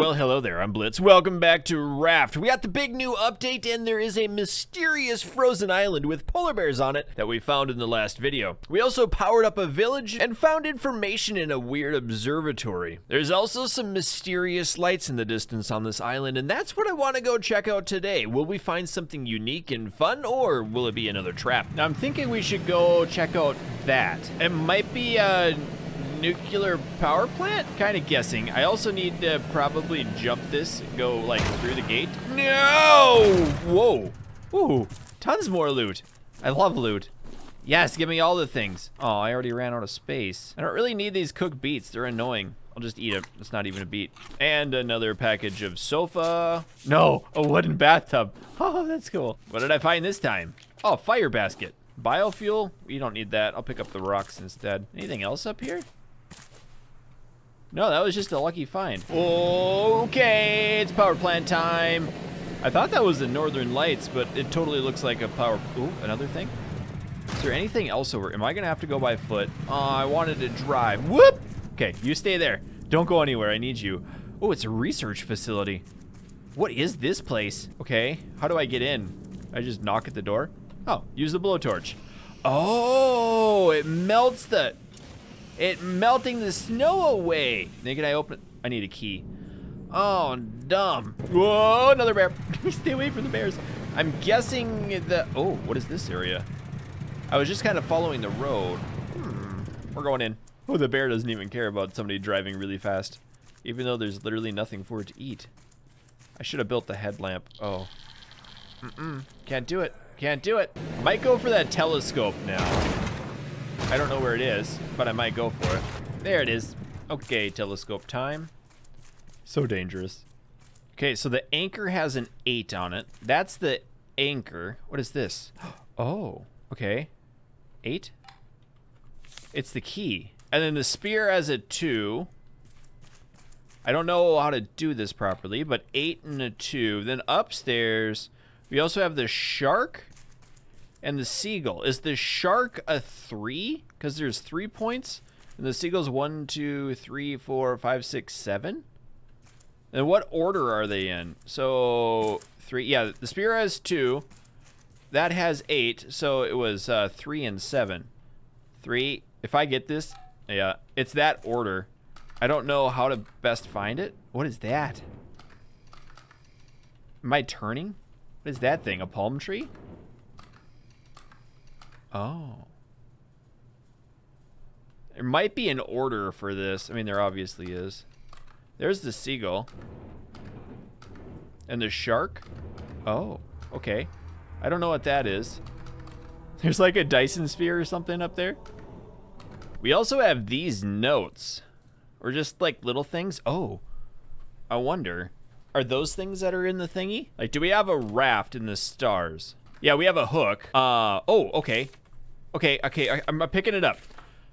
Well, hello there, I'm Blitz. Welcome back to Raft. We got the big new update, and there is a mysterious frozen island with polar bears on it that we found in the last video. We also powered up a village and found information in a weird observatory. There's also some mysterious lights in the distance on this island, and that's what I want to go check out today. Will we find something unique and fun, or will it be another trap? Now, I'm thinking we should go check out that. It might be a nuclear power plant? Kind of guessing. I also need to probably jump this, go like through the gate. No! Whoa. Ooh, tons more loot. I love loot. Yes, give me all the things. Oh, I already ran out of space. I don't really need these cooked beets. They're annoying. I'll just eat it. It's not even a beet. And another package of sofa. No, a wooden bathtub. Oh, that's cool. What did I find this time? Oh, fire basket. Biofuel? You don't need that. I'll pick up the rocks instead. Anything else up here? No, that was just a lucky find. Okay, it's power plant time. I thought that was the Northern Lights, but it totally looks like a power... Ooh, another thing? Is there anything else over... Am I going to have to go by foot? Oh, I wanted to drive. Whoop! Okay, you stay there. Don't go anywhere. I need you. Oh, it's a research facility. What is this place? Okay, how do I get in? I just knock at the door? Oh, use the blowtorch. Oh, it melts the... It melting the snow away. Then can I open it? I need a key. Oh, dumb. Whoa, another bear. Stay away from the bears. I'm guessing the, oh, what is this area? I was just kind of following the road. Hmm, we're going in. Oh, the bear doesn't even care about somebody driving really fast, even though there's literally nothing for it to eat. I should have built the headlamp. Oh. Mm-mm, can't do it. Can't do it. Might go for that telescope now. I don't know where it is, but I might go for it. There it is. Okay, telescope time. So dangerous. Okay, so the anchor has an 8 on it. That's the anchor. What is this? Oh, okay. 8? It's the key. And then the spear has a 2. I don't know how to do this properly, but 8 and a 2. Then upstairs, we also have the shark and the seagull. Is the shark a three? Because there's three points. And the seagull's one, two, three, four, five, six, seven. And what order are they in? So three. Yeah, the spear has two. That has eight. So it was uh, three and seven. Three. If I get this, yeah, it's that order. I don't know how to best find it. What is that? Am I turning? What is that thing? A palm tree? Oh. There might be an order for this. I mean, there obviously is. There's the seagull. And the shark. Oh, okay. I don't know what that is. There's like a Dyson sphere or something up there. We also have these notes. Or just like little things. Oh, I wonder. Are those things that are in the thingy? Like, do we have a raft in the stars? Yeah, we have a hook. Uh, oh, okay. Okay, okay, I, I'm picking it up.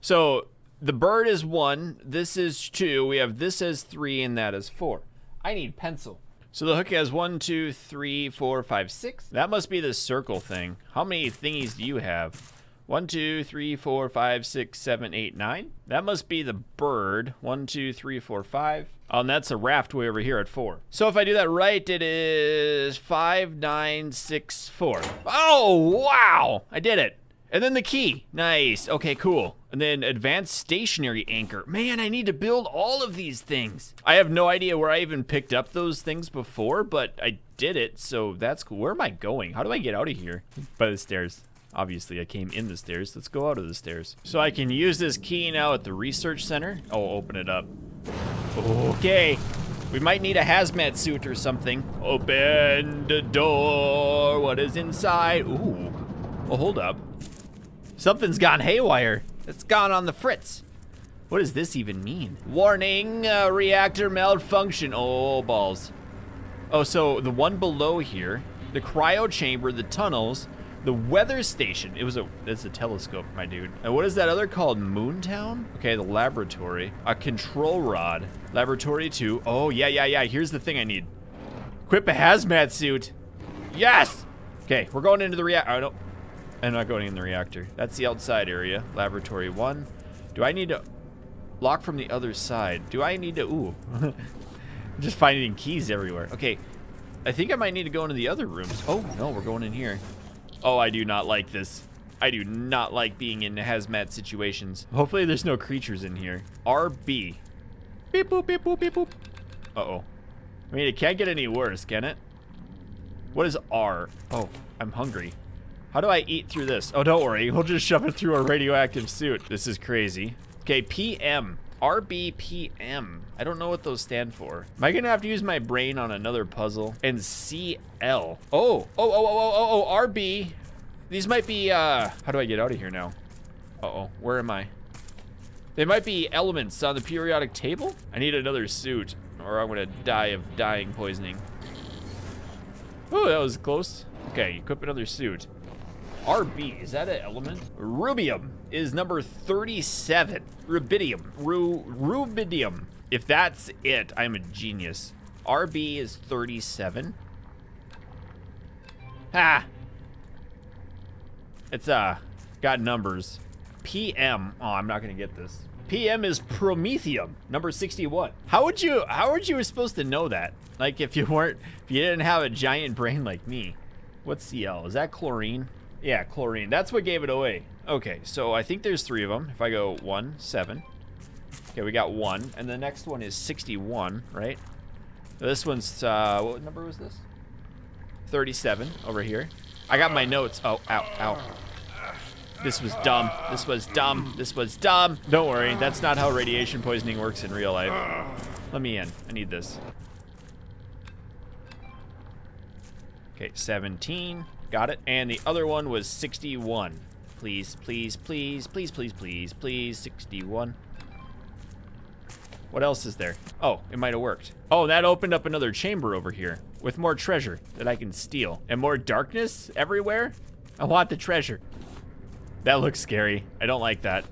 So the bird is one, this is two, we have this as three, and that is four. I need pencil. So the hook has one, two, three, four, five, six. That must be the circle thing. How many thingies do you have? One, two, three, four, five, six, seven, eight, nine. That must be the bird. One, two, three, four, five. Oh, and that's a raft way over here at four. So if I do that right, it is five, nine, six, four. Oh, wow. I did it. And then the key. Nice. Okay, cool. And then advanced stationary anchor. Man, I need to build all of these things. I have no idea where I even picked up those things before, but I did it, so that's cool. Where am I going? How do I get out of here? By the stairs. Obviously, I came in the stairs. Let's go out of the stairs. So I can use this key now at the research center. Oh, open it up. Okay. We might need a hazmat suit or something. Open the door. What is inside? Ooh. Well, hold up. Something's gone haywire. It's gone on the fritz. What does this even mean? Warning, uh, reactor malfunction. Oh, balls. Oh, so the one below here, the cryo chamber, the tunnels, the weather station. It was a, it's a telescope, my dude. And what is that other called? Moontown? Okay, the laboratory. A control rod. Laboratory two. Oh, yeah, yeah, yeah. Here's the thing I need. Equip a hazmat suit. Yes! Okay, we're going into the reactor. Oh, no. I'm not going in the reactor. That's the outside area. Laboratory one. Do I need to lock from the other side? Do I need to, ooh. Just finding keys everywhere. Okay, I think I might need to go into the other rooms. Oh, no, we're going in here. Oh, I do not like this. I do not like being in hazmat situations. Hopefully there's no creatures in here. RB. Beep boop, beep boop, beep boop. Uh-oh. I mean, it can't get any worse, can it? What is R? Oh, I'm hungry. How do I eat through this? Oh, don't worry. We'll just shove it through a radioactive suit. This is crazy. Okay, PM. RBPM. I don't know what those stand for. Am I gonna have to use my brain on another puzzle? And CL. Oh, oh, oh, oh, oh, oh, oh, RB. These might be, uh, how do I get out of here now? Uh-oh, where am I? They might be elements on the periodic table? I need another suit, or I'm gonna die of dying poisoning. Oh, that was close. Okay, equip another suit. RB, is that an element? Rubium is number 37. Rubidium. Ru rubidium. If that's it, I'm a genius. RB is 37. Ha! It's, uh, got numbers. PM. Oh, I'm not gonna get this. PM is Promethium, number 61. How would you, how would you supposed to know that? Like if you weren't, if you didn't have a giant brain like me. What's CL? Is that chlorine? Yeah, chlorine. That's what gave it away. Okay, so I think there's three of them. If I go one, seven. Okay, we got one. And the next one is 61, right? This one's, uh, what number was this? 37 over here. I got my notes. Oh, ow, ow. This was dumb. This was dumb. This was dumb. Don't worry, that's not how radiation poisoning works in real life. Let me in. I need this. Okay, 17. Got it. And the other one was 61. Please, please, please, please, please, please, please, 61. What else is there? Oh, it might have worked. Oh, that opened up another chamber over here with more treasure that I can steal. And more darkness everywhere? I want the treasure. That looks scary. I don't like that.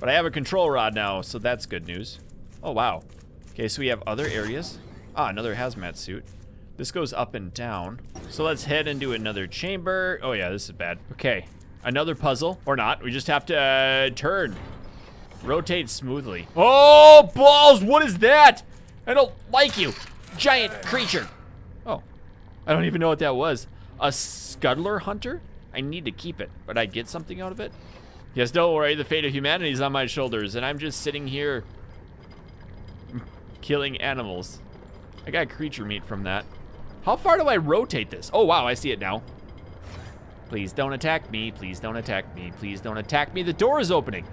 But I have a control rod now, so that's good news. Oh, wow. Okay, so we have other areas. Ah, another hazmat suit. This goes up and down. So let's head into another chamber. Oh yeah, this is bad. Okay, another puzzle. Or not, we just have to uh, turn. Rotate smoothly. Oh, balls, what is that? I don't like you, giant creature. Oh, I don't even know what that was. A scuttler hunter? I need to keep it, but I get something out of it? Yes, don't worry, the fate of humanity is on my shoulders, and I'm just sitting here killing animals. I got creature meat from that. How far do I rotate this? Oh, wow, I see it now. Please don't attack me. Please don't attack me. Please don't attack me. The door is opening.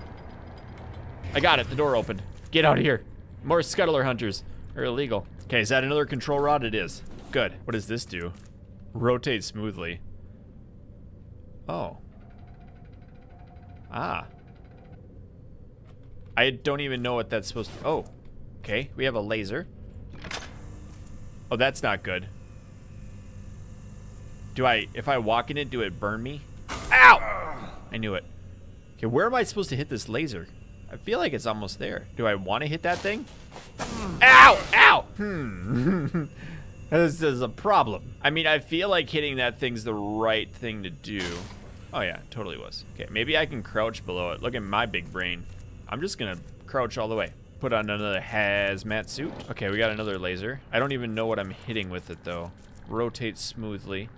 I got it. The door opened. Get out of here. More scuttler hunters are illegal. Okay, is that another control rod? It is. Good. What does this do? Rotate smoothly. Oh. Ah. I don't even know what that's supposed to... Oh. Okay, we have a laser. Oh, that's not good. Do I, if I walk in it, do it burn me? Ow! I knew it. Okay, where am I supposed to hit this laser? I feel like it's almost there. Do I want to hit that thing? Ow! Ow! Hmm. this is a problem. I mean, I feel like hitting that thing's the right thing to do. Oh yeah, totally was. Okay, maybe I can crouch below it. Look at my big brain. I'm just gonna crouch all the way. Put on another hazmat suit. Okay, we got another laser. I don't even know what I'm hitting with it though. Rotate smoothly.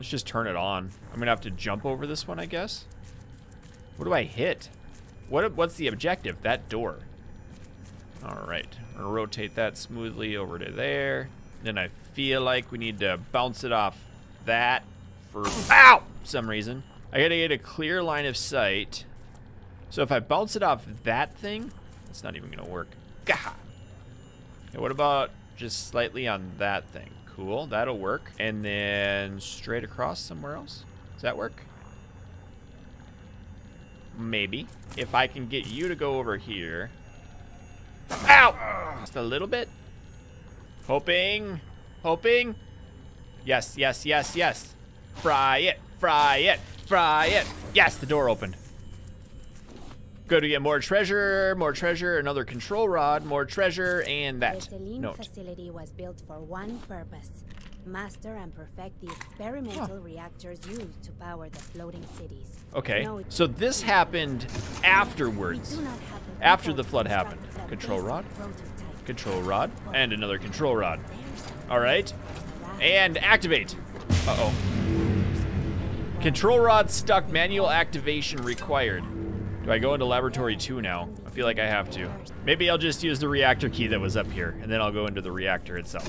Let's just turn it on. I'm gonna have to jump over this one, I guess. What do I hit? What? What's the objective? That door. All right, I'm gonna rotate that smoothly over to there. Then I feel like we need to bounce it off that for ow some reason. I gotta get a clear line of sight. So if I bounce it off that thing, it's not even gonna work. Gah! Okay, what about just slightly on that thing? Cool, that'll work. And then straight across somewhere else. Does that work? Maybe. If I can get you to go over here. Ow! Just a little bit. Hoping. Hoping. Yes, yes, yes, yes. Fry it, fry it, fry it. Yes, the door opened. Go to get more treasure, more treasure, another control rod, more treasure, and that the Selene note. facility was built for one purpose. Master and perfect the experimental reactors used to power the floating cities. Okay, No, so this happened afterwards. do not have the After the flood happened. Control rod? prototype. control rod, and another control rod. All right, and activate. Uh-oh. Control rod stuck, manual activation required. Do I go into laboratory two now? I feel like I have to. Maybe I'll just use the reactor key that was up here, and then I'll go into the reactor itself.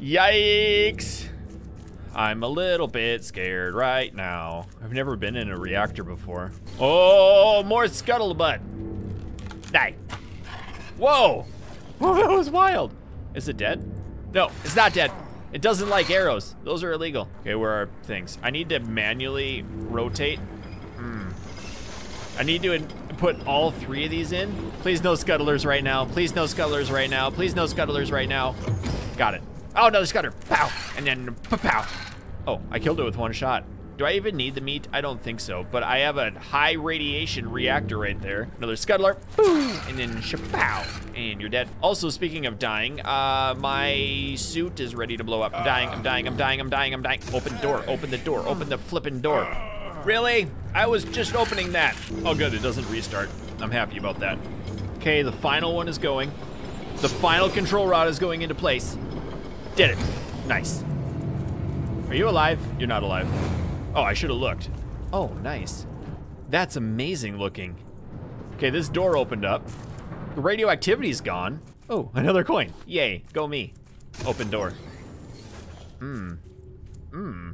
Yikes. I'm a little bit scared right now. I've never been in a reactor before. Oh, more scuttlebutt. Die. Whoa. Whoa, that was wild. Is it dead? No, it's not dead. It doesn't like arrows. Those are illegal. Okay, where are things? I need to manually rotate. I need to put all three of these in. Please no scuttlers right now. Please no scuttlers right now. Please no scuttlers right now. Got it. Oh, another scutter. Pow. And then pow. Oh, I killed it with one shot. Do I even need the meat? I don't think so, but I have a high radiation reactor right there. Another scuttler, boom, and then shapow, and you're dead. Also, speaking of dying, uh, my suit is ready to blow up. I'm dying, I'm dying, I'm dying, I'm dying, I'm dying. Open door, open the door, open the flipping door. Really? I was just opening that. Oh good, it doesn't restart. I'm happy about that. Okay, the final one is going. The final control rod is going into place. Did it. Nice. Are you alive? You're not alive. Oh, I should have looked. Oh, nice. That's amazing looking. Okay, this door opened up. The radioactivity's gone. Oh, another coin. Yay, go me. Open door. Hmm. Hmm.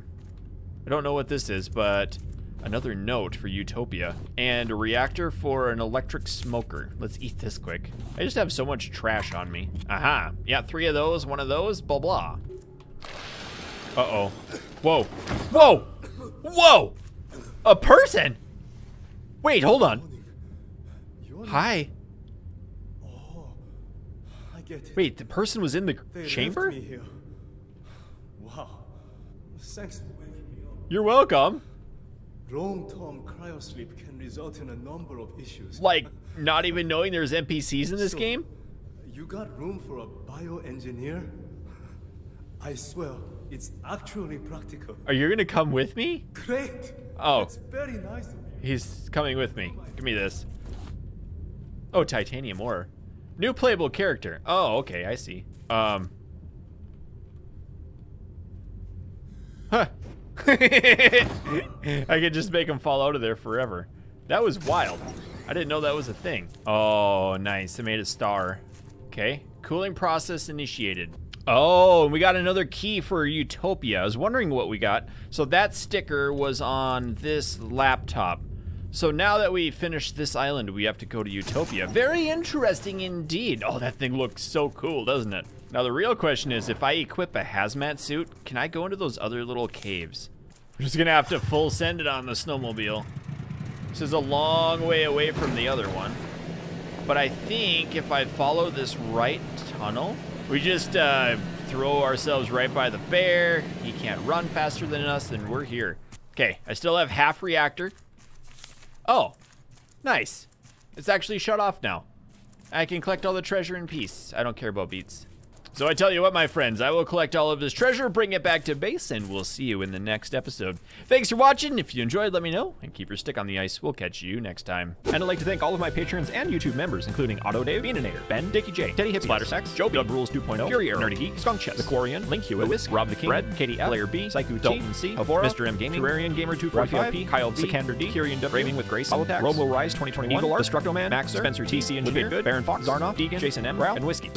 I don't know what this is, but another note for Utopia. And a reactor for an electric smoker. Let's eat this quick. I just have so much trash on me. Aha. Yeah, three of those, one of those, blah, blah. Uh-oh. Whoa. Whoa! Whoa! A person? Wait, hold on. Hi. I get it. Wait, the person was in the chamber? Wow. Thanks for waking me up. You're welcome. Long-term cryosleep can result in a number of issues. Like, not even knowing there's NPCs in this So, game? You got room for a bioengineer? I swear, it's actually practical. Are you gonna come with me? Great! Oh. It's very nice of you. He's coming with me. Give me this. Oh, titanium ore. New playable character. Oh, okay, I see. Um. I could just make them fall out of there forever. That was wild. I didn't know that was a thing. Oh, nice. I made a star. Okay. Cooling process initiated. Oh, and we got another key for Utopia. I was wondering what we got. So that sticker was on this laptop. So now that we finished this island, we have to go to Utopia. Very interesting indeed. Oh, that thing looks so cool, doesn't it? Now the real question is, if I equip a hazmat suit, can I go into those other little caves? We're just gonna have to full send it on the snowmobile. This is a long way away from the other one. But I think if I follow this right tunnel, we just uh, throw ourselves right by the bear. He can't run faster than us, and we're here. Okay, I still have half reactor. Oh, nice. It's actually shut off now. I can collect all the treasure in peace. I don't care about beets. So I tell you what, my friends, I will collect all of this treasure, bring it back to base, and we'll see you in the next episode. Thanks for watching. If you enjoyed, let me know, and keep your stick on the ice. We'll catch you next time. And I'd like to thank all of my patrons and YouTube members, including Auto Dave, Beaninator, Ben, Dickie J, Teddy Hippie, Splattersax, Joe, Dub Rules 2.0, Fury Arrow, Nerdy Geek, Skunk Chess, The Quarian, Link Hewitt, Whisk, Rob the King, Red, Katie F, Player B, Psycho Dalton C, Avora, Mr. M Gaming, Terrarian Gamer 245, P, Kyle D, Sikander D, Kyrian W, Raving with Grace, Holotax, Robo Rise 2021, Eagle Art, Destructo Man, Maxer, Spencer T, C Engineer, Good, Baron Fox, Zarnoff, Deegan, Jason M, Ralph, and Whiskey.